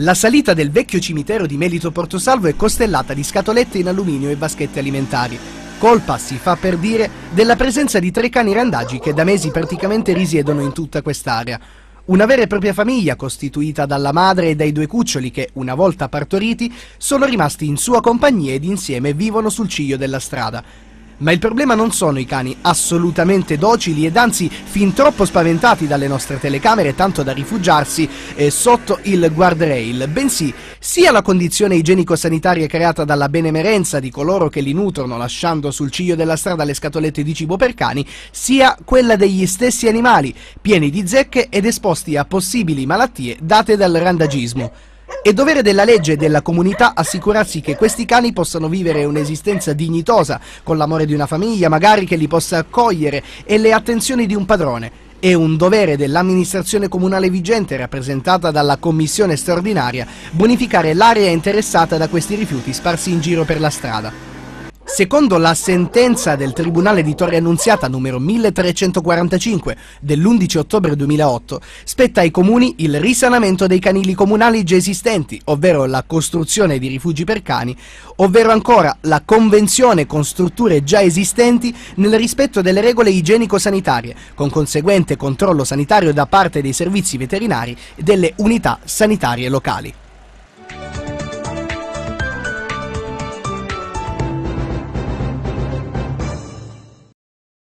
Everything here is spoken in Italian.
La salita del vecchio cimitero di Melito Portosalvo è costellata di scatolette in alluminio e vaschette alimentari. Colpa, si fa per dire, della presenza di tre cani randagi che da mesi praticamente risiedono in tutta quest'area. Una vera e propria famiglia costituita dalla madre e dai due cuccioli che, una volta partoriti, sono rimasti in sua compagnia ed insieme vivono sul ciglio della strada. Ma il problema non sono i cani assolutamente docili ed anzi fin troppo spaventati dalle nostre telecamere tanto da rifugiarsi eh, sotto il guardrail, bensì sia la condizione igienico-sanitaria creata dalla benemerenza di coloro che li nutrono lasciando sul ciglio della strada le scatolette di cibo per cani, sia quella degli stessi animali, pieni di zecche ed esposti a possibili malattie date dal randagismo. È dovere della legge e della comunità assicurarsi che questi cani possano vivere un'esistenza dignitosa, con l'amore di una famiglia magari che li possa accogliere e le attenzioni di un padrone. È un dovere dell'amministrazione comunale vigente, rappresentata dalla commissione straordinaria, bonificare l'area interessata da questi rifiuti sparsi in giro per la strada. Secondo la sentenza del Tribunale di Torre Annunziata numero 1345 dell'11 ottobre 2008, spetta ai comuni il risanamento dei canili comunali già esistenti, ovvero la costruzione di rifugi per cani, ovvero ancora la convenzione con strutture già esistenti nel rispetto delle regole igienico-sanitarie, con conseguente controllo sanitario da parte dei servizi veterinari e delle unità sanitarie locali.